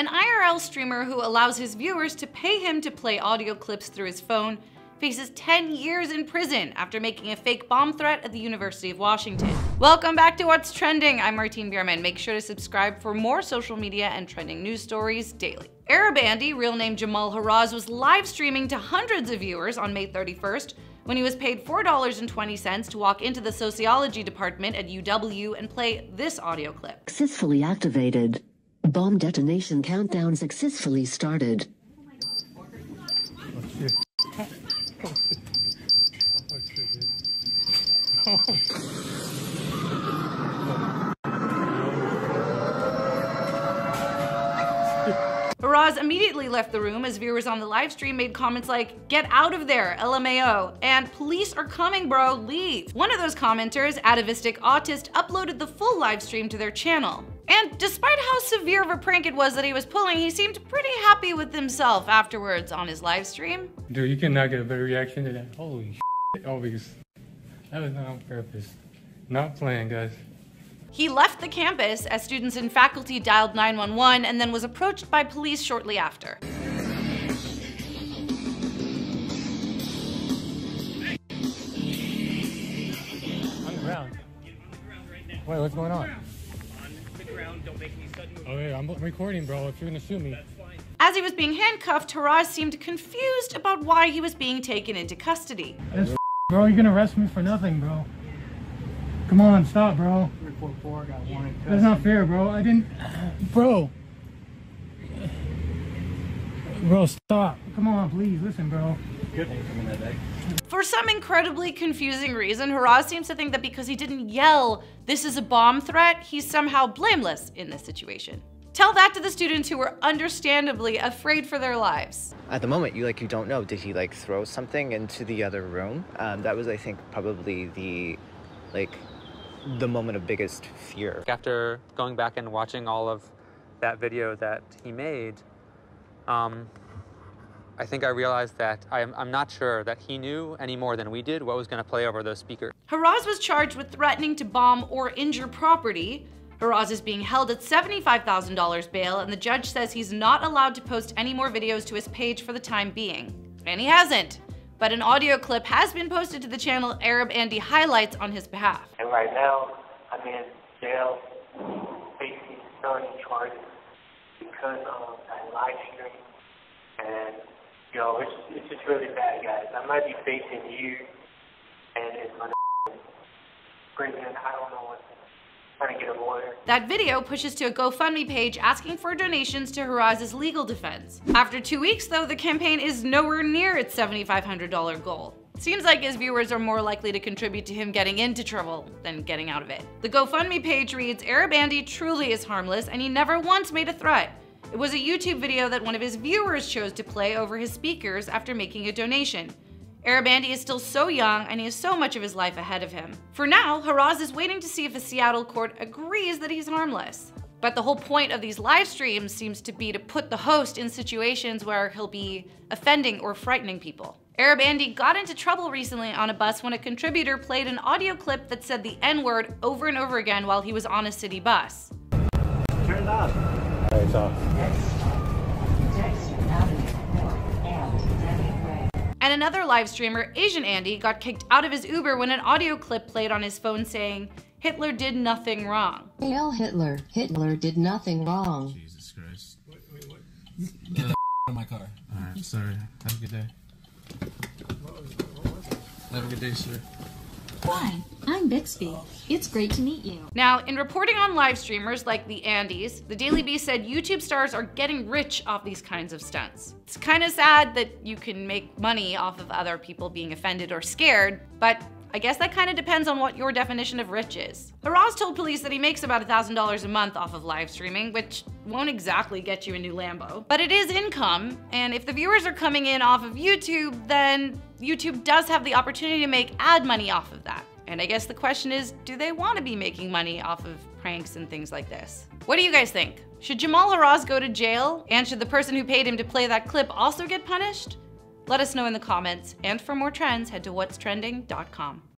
An IRL streamer who allows his viewers to pay him to play audio clips through his phone faces 10 years in prison after making a fake bomb threat at the University of Washington. Welcome back to What's Trending. I'm Martine Bierman. Make sure to subscribe for more social media and trending news stories daily. Arab Andy, real name Jammal Harraz, was live streaming to hundreds of viewers on May 31st when he was paid $4.20 to walk into the sociology department at UW and play this audio clip. Successfully activated. Bomb detonation countdown successfully started. Harraz immediately left the room as viewers on the live stream made comments like, get out of there, LMAO, and police are coming bro, leave. One of those commenters, Atavistic Autist, uploaded the full live stream to their channel. And despite how severe of a prank it was that he was pulling, he seemed pretty happy with himself afterwards on his live stream. Dude, you cannot get a better reaction to that. Holy shit, obvious. That was not on purpose. Not playing, guys. He left the campus as students and faculty dialed 911 and then was approached by police shortly after. On the ground. Wait, what's going on? Oh yeah, I'm recording, bro. If you're gonna shoot me. As he was being handcuffed, Harraz seemed confused about why he was being taken into custody. That's bro, you're gonna arrest me for nothing, bro. Come on, stop, bro. That's not fair, bro. I didn't. Bro. Bro, stop. Come on, please, listen, bro. For some incredibly confusing reason, Harraz seems to think that because he didn't yell, this is a bomb threat, he's somehow blameless in this situation. Tell that to the students who were understandably afraid for their lives. At the moment, you like you don't know. Did he like throw something into the other room? Um, that was, I think, probably the like the moment of biggest fear. After going back and watching all of that video that he made, um, I think I realized that I'm, I'm not sure that he knew any more than we did what was going to play over those speakers. Harraz was charged with threatening to bomb or injure property. Harraz is being held at $75,000 bail, and the judge says he's not allowed to post any more videos to his page for the time being. And he hasn't. But an audio clip has been posted to the channel Arab Andy highlights on his behalf. And right now, I'm in jail facing felony charges because of that live stream. And, yo, it's, it's just really bad, guys. I might be facing you and my prison. I don't know what to get lawyer. That video pushes to a GoFundMe page asking for donations to Harraz's legal defense. After two weeks, though, the campaign is nowhere near its $7,500 goal. Seems like his viewers are more likely to contribute to him getting into trouble than getting out of it. The GoFundMe page reads, Arab Andy truly is harmless and he never once made a threat. It was a YouTube video that one of his viewers chose to play over his speakers after making a donation. Arab Andy is still so young and he has so much of his life ahead of him. For now, Harraz is waiting to see if a Seattle court agrees that he's harmless. But the whole point of these live streams seems to be to put the host in situations where he'll be offending or frightening people. Arab Andy got into trouble recently on a bus when a contributor played an audio clip that said the N-word over and over again while he was on a city bus. Turn it off. Alright, it's off. And another live streamer, Asian Andy, got kicked out of his Uber when an audio clip played on his phone saying, Hitler did nothing wrong. Hail Hitler. Hitler did nothing wrong. Jesus Christ. Wait, wait, wait. Get the out of my car. Alright, sorry. Have a good day. Have a good day, sir. Hi, I'm Bixby. It's great to meet you. Now, in reporting on live streamers like the Andys, the Daily Beast said YouTube stars are getting rich off these kinds of stunts. It's kind of sad that you can make money off of other people being offended or scared, but I guess that kind of depends on what your definition of rich is. Harraz told police that he makes about $1,000 a month off of live streaming, which won't exactly get you a new Lambo. But it is income, and if the viewers are coming in off of YouTube, then YouTube does have the opportunity to make ad money off of that. And I guess the question is, do they want to be making money off of pranks and things like this? What do you guys think? Should Jammal Harraz go to jail? And should the person who paid him to play that clip also get punished? Let us know in the comments. And for more trends, head to whatstrending.com.